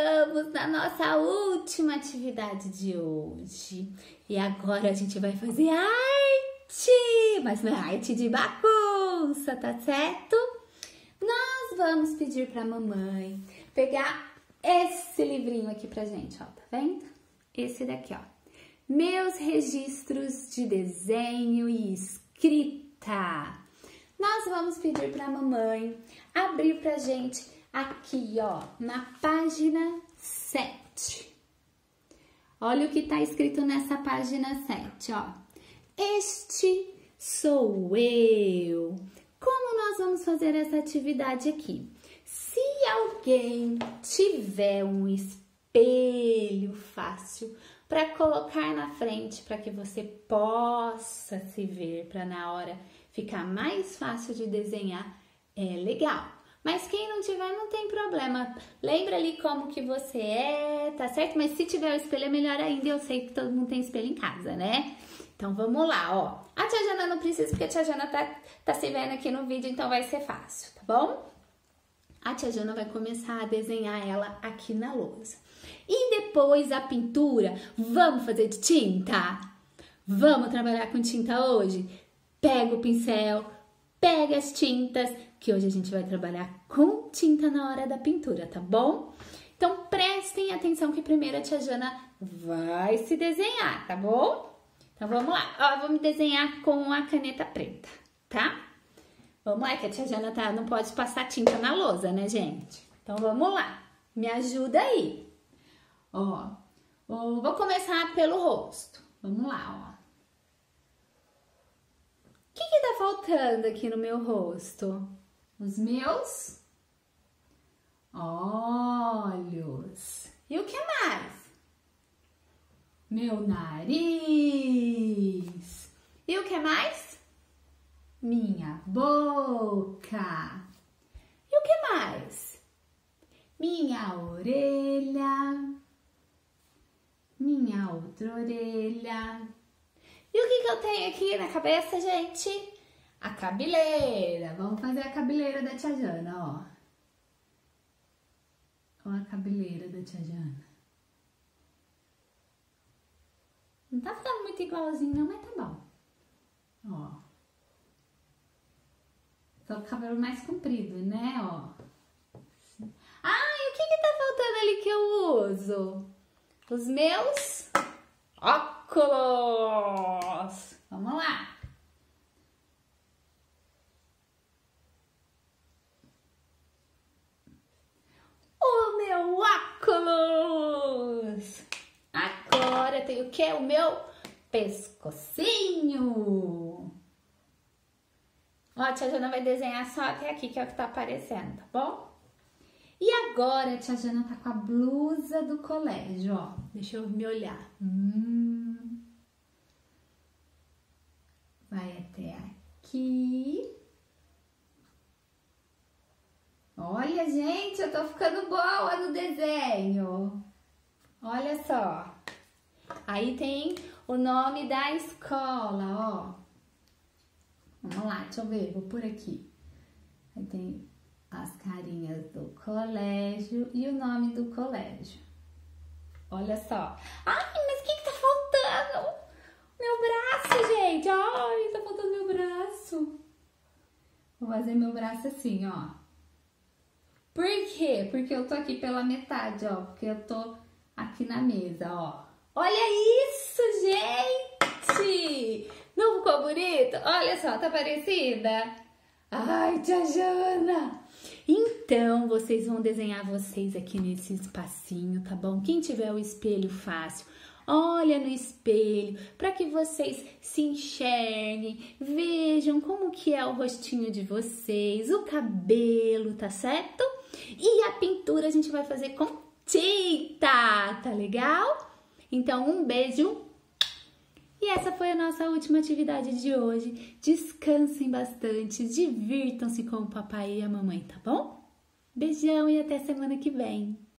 chegamos na nossa última atividade de hoje. E agora a gente vai fazer arte, mas não é arte de bagunça, tá certo? Nós vamos pedir pra mamãe pegar esse livrinho aqui pra gente, ó, tá vendo? Esse daqui, ó. Meus registros de desenho e escrita. Nós vamos pedir pra mamãe abrir pra gente aqui, ó, na página 7. Olha o que está escrito nessa página 7, ó. Este sou eu. Como nós vamos fazer essa atividade aqui? Se alguém tiver um espelho fácil para colocar na frente para que você possa se ver para na hora ficar mais fácil de desenhar, é legal. Mas quem não tiver, não tem problema. Lembra ali como que você é, tá certo? Mas se tiver o espelho é melhor ainda. Eu sei que todo mundo tem espelho em casa, né? Então vamos lá, ó. A tia Jana não precisa porque a tia Jana tá, tá se vendo aqui no vídeo, então vai ser fácil, tá bom? A tia Jana vai começar a desenhar ela aqui na lousa. E depois a pintura, vamos fazer de tinta? Vamos trabalhar com tinta hoje? Pega o pincel, pega as tintas, que hoje a gente vai trabalhar com tinta na hora da pintura, tá bom? Então prestem atenção que primeiro a tia Jana vai se desenhar, tá bom? Então vamos lá, ó, vamos desenhar com a caneta preta, tá? Vamos lá, que a tia Jana tá, não pode passar tinta na lousa, né, gente? Então vamos lá, me ajuda aí. Ó, ó vou começar pelo rosto. Vamos lá, ó. O que que tá faltando aqui no meu rosto? Os meus olhos. E o que mais? Meu nariz. E o que mais? Minha boca. E o que mais? Minha orelha. Minha outra orelha. E o que, que eu tenho aqui na cabeça, gente? A cabeleira. Vamos fazer a cabeleira da tia Jana, ó. Olha a cabeleira da tia Jana. Não tá ficando muito igualzinho não, mas tá bom. Ó. Só o cabelo mais comprido, né, ó. Ah, e o que que tá faltando ali que eu uso? Os meus óculos. Vamos lá. óculos. Agora tem o que? O meu pescocinho. Ó, a tia Jana vai desenhar só até aqui, que é o que tá aparecendo, tá bom? E agora a tia Jana tá com a blusa do colégio, ó. Deixa eu me olhar. Hum. Vai até aqui. Olha, gente, eu tô ficando boa no desenho. Olha só. Aí tem o nome da escola, ó. Vamos lá, deixa eu ver, vou por aqui. Aí tem as carinhas do colégio e o nome do colégio. Olha só. Ai, mas o que que tá faltando? Meu braço, gente. Ai, tá faltando meu braço. Vou fazer meu braço assim, ó. Por quê? Porque eu tô aqui pela metade, ó. Porque eu tô aqui na mesa, ó. Olha isso, gente! Não ficou bonito? Olha só, tá parecida? Ai, tia Jana! Então, vocês vão desenhar vocês aqui nesse espacinho, tá bom? Quem tiver o espelho fácil, olha no espelho para que vocês se enxerguem, vejam como que é o rostinho de vocês, o cabelo, tá certo? E a pintura a gente vai fazer com tinta, tá legal? Então, um beijo. E essa foi a nossa última atividade de hoje. Descansem bastante, divirtam-se com o papai e a mamãe, tá bom? Beijão e até semana que vem.